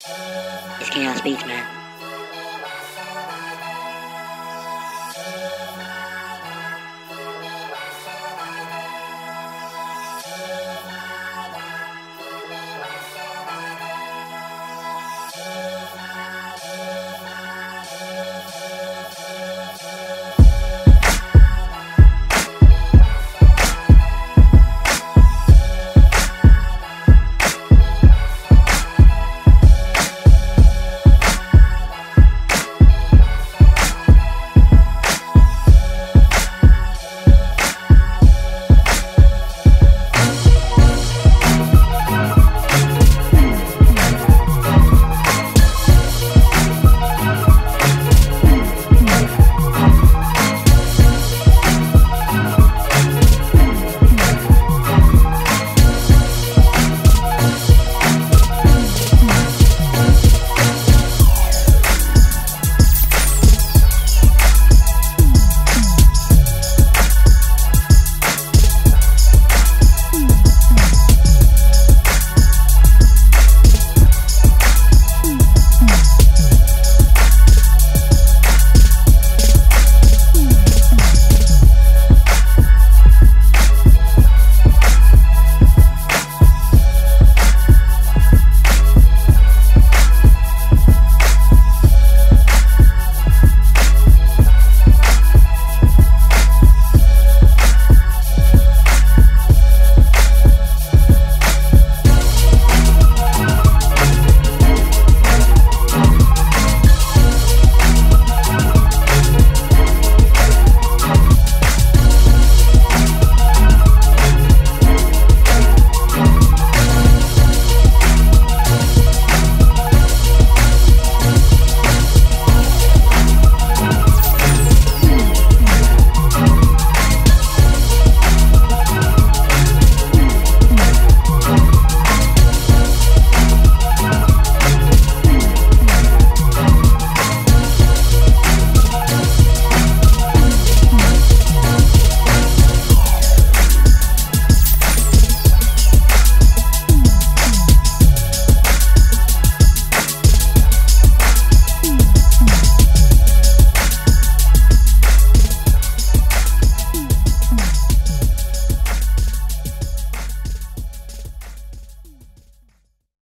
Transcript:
It's Chaos Beats, man.